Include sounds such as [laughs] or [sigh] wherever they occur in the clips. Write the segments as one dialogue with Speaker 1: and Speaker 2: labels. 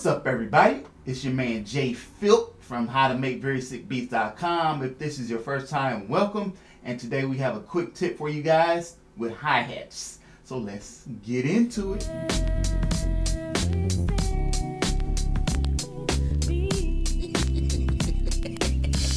Speaker 1: What's up, everybody? It's your man J-Filt from HowToMakeVerySickBeats.com. If this is your first time, welcome. And today we have a quick tip for you guys with hi hats. So let's get into it.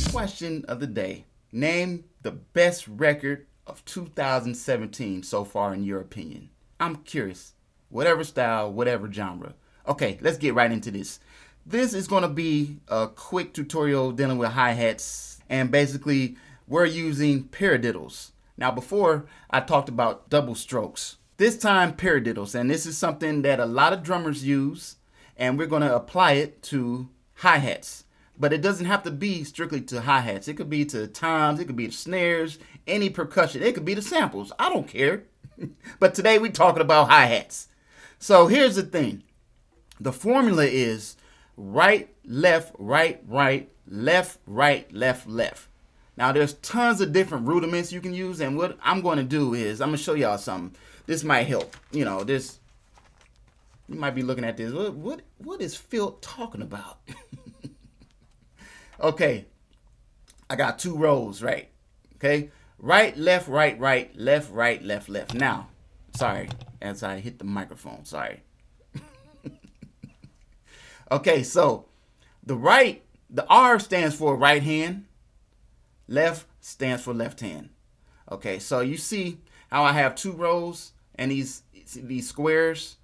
Speaker 1: [laughs] Question of the day Name the best record of 2017 so far, in your opinion. I'm curious. Whatever style, whatever genre. Okay, let's get right into this. This is going to be a quick tutorial dealing with hi-hats and basically we're using paradiddles. Now before I talked about double strokes. This time paradiddles and this is something that a lot of drummers use and we're going to apply it to hi-hats. But it doesn't have to be strictly to hi-hats. It could be to toms, it could be to snares, any percussion. It could be to samples. I don't care. [laughs] but today we're talking about hi-hats. So here's the thing. The formula is right, left, right, right, left, right, left, left. Now there's tons of different rudiments you can use and what I'm going to do is I'm going to show y'all something. This might help. You know, this you might be looking at this. What what what is Filt talking about? [laughs] okay. I got two rows, right? Okay? Right, left, right, right, left, right, left, left. Now, sorry, as I hit the microphone, sorry. Okay, so the right, the R stands for right hand, left stands for left hand. Okay, so you see how I have two rows and these these squares.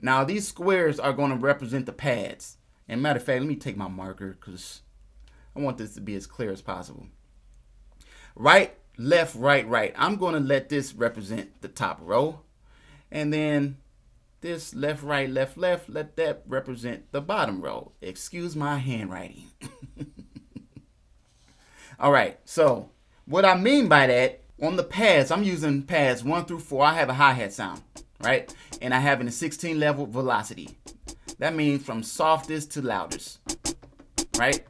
Speaker 1: Now these squares are going to represent the pads. And matter of fact, let me take my marker because I want this to be as clear as possible. Right left, right, right. I'm going to let this represent the top row. And then this left, right, left, left, let that represent the bottom row. Excuse my handwriting. [laughs] All right, so what I mean by that, on the pads, I'm using pads 1 through 4. I have a hi-hat sound, right? And I have in a 16 level velocity. That means from softest to loudest, right?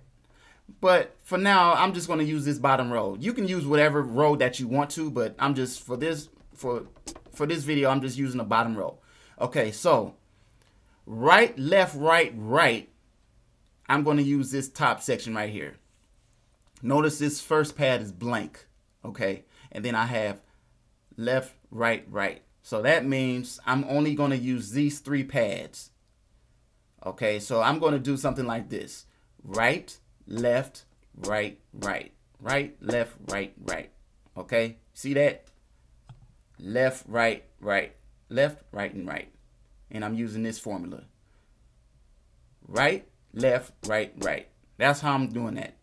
Speaker 1: But for now, I'm just going to use this bottom row. You can use whatever row that you want to, but I'm just for this for for this video, I'm just using the bottom row. Okay, so right, left, right, right. I'm going to use this top section right here. Notice this first pad is blank, okay? And then I have left, right, right. So that means I'm only going to use these three pads. Okay, so I'm going to do something like this. Right, left, right, right, right, left, right, right. Okay, see that? Left, right, right, left, right, and right. And I'm using this formula. Right, left, right, right. That's how I'm doing that.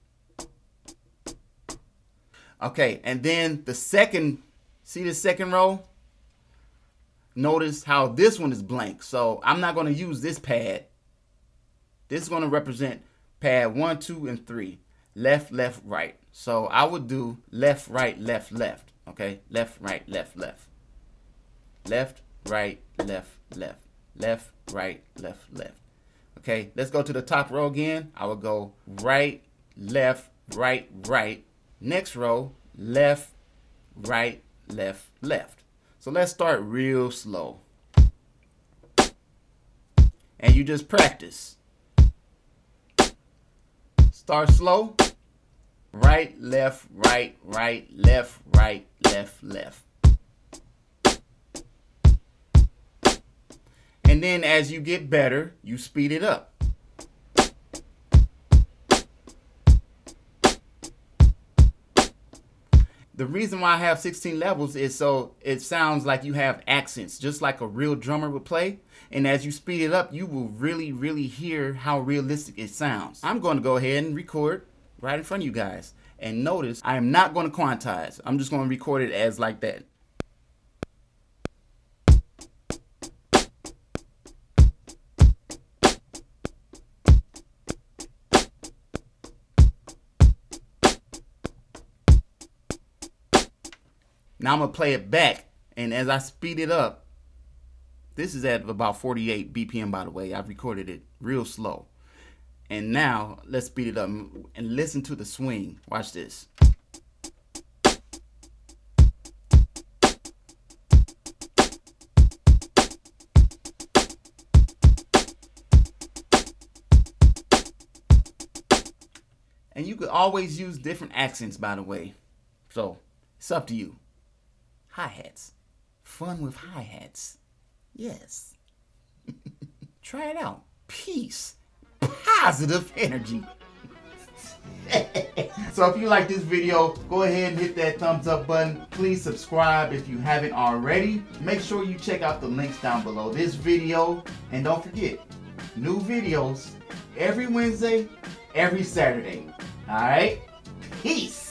Speaker 1: Okay, and then the second, see the second row? Notice how this one is blank. So I'm not going to use this pad. This is going to represent pad one, two, and three. Left, left, right. So I would do left, right, left, left. Okay, left, right, left, left. Left, right, left, left. Left, right, left, left. Okay, let's go to the top row again. I will go right, left, right, right. Next row, left, right, left, left. So let's start real slow. And you just practice. Start slow. Right, left, right, right, left, right, left, left. And then as you get better, you speed it up. The reason why I have 16 levels is so it sounds like you have accents, just like a real drummer would play. And as you speed it up, you will really, really hear how realistic it sounds. I'm going to go ahead and record right in front of you guys. And notice, I am not going to quantize. I'm just going to record it as like that. Now I'm going to play it back. And as I speed it up, this is at about 48 BPM, by the way. I've recorded it real slow. And now let's speed it up and listen to the swing. Watch this. And you could always use different accents, by the way. So it's up to you. Hi hats. Fun with hi hats. Yes. [laughs] Try it out. Peace. Positive energy. [laughs] so if you like this video, go ahead and hit that thumbs up button. Please subscribe if you haven't already. Make sure you check out the links down below this video. And don't forget, new videos every Wednesday, every Saturday. All right? Peace.